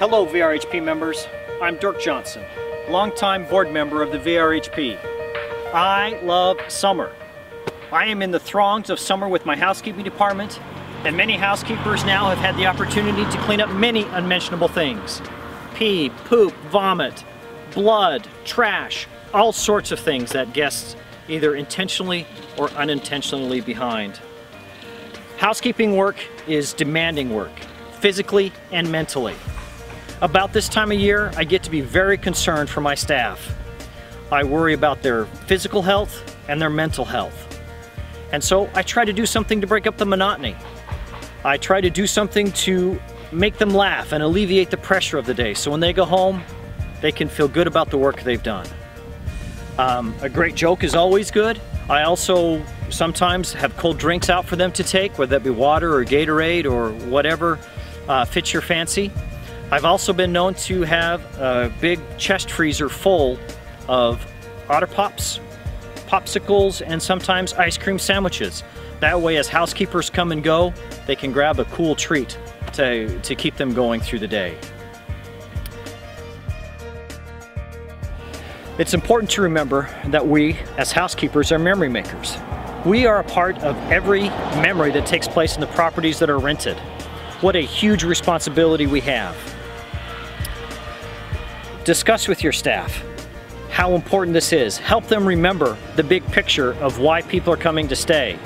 Hello VRHP members, I'm Dirk Johnson, longtime board member of the VRHP. I love summer. I am in the throngs of summer with my housekeeping department and many housekeepers now have had the opportunity to clean up many unmentionable things. Pee, poop, vomit, blood, trash, all sorts of things that guests either intentionally or unintentionally behind. Housekeeping work is demanding work, physically and mentally. About this time of year, I get to be very concerned for my staff. I worry about their physical health and their mental health. And so I try to do something to break up the monotony. I try to do something to make them laugh and alleviate the pressure of the day so when they go home, they can feel good about the work they've done. Um, a great joke is always good. I also sometimes have cold drinks out for them to take, whether that be water or Gatorade or whatever uh, fits your fancy. I've also been known to have a big chest freezer full of Otter Pops, popsicles, and sometimes ice cream sandwiches. That way, as housekeepers come and go, they can grab a cool treat to, to keep them going through the day. It's important to remember that we, as housekeepers, are memory makers. We are a part of every memory that takes place in the properties that are rented. What a huge responsibility we have. Discuss with your staff how important this is. Help them remember the big picture of why people are coming to stay.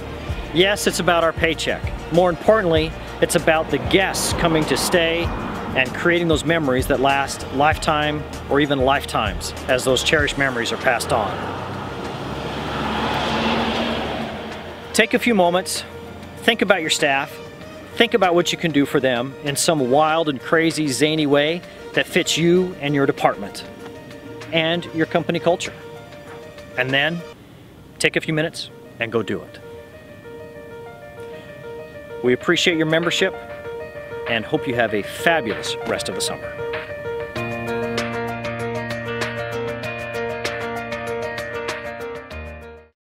Yes, it's about our paycheck. More importantly, it's about the guests coming to stay and creating those memories that last lifetime or even lifetimes as those cherished memories are passed on. Take a few moments, think about your staff, think about what you can do for them in some wild and crazy zany way that fits you and your department and your company culture. And then take a few minutes and go do it. We appreciate your membership and hope you have a fabulous rest of the summer.